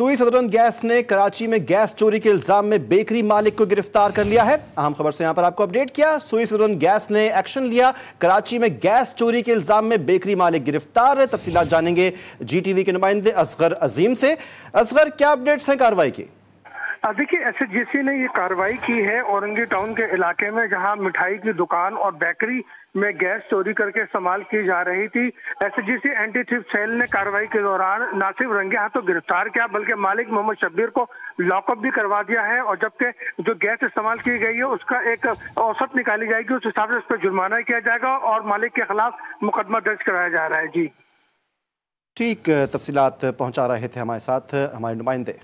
सुई southern gas ने कराची में गैस चोरी के इल्ज़ाम में बेकरी मालिक को गिरफ़्तार कर लिया है। अहम खबर से यहाँ पर आपको अपडेट किया। सुई सदरन गैस ने एक्शन लिया। कराची में गैस चोरी के इल्ज़ाम में बेकरी मालिक गिरफ़्तार है। तफसीलात जानेंगे जीटीवी के नुमाइंदे असगर अजीम से। असगर, क्या अपडेट्स हैं कार्रवाई की? देखिए एसएचजीसी ने ये कार्रवाई की है औरंगी टाउन के इलाके में, जहाँ मिठाई की दुकान और बेकरी में गैस चोरी करके इस्तेमाल की जा रही थी। एसएचजीसी एंटी थिफ सेल ने कार्रवाई के दौरान न सिर्फ़ रंगे हाथों गिरफ़्तार किया, बल्कि मालिक मोहम्मद शब्बीर को लॉकअप भी करवा दिया है, और जबकि जो गैस इस्तेमाल की गई है, उसका एक औसत निकाली जाएगी, उस हिसाब से उस पर जुर्माना किया जाएगा, और मालिक के खिलाफ मुकदमा दर्ज कराया जा रहा है। जी। ठीक तफसीत पहुँचा रहे थे हमारे साथ, हमारे नुमाइंदे।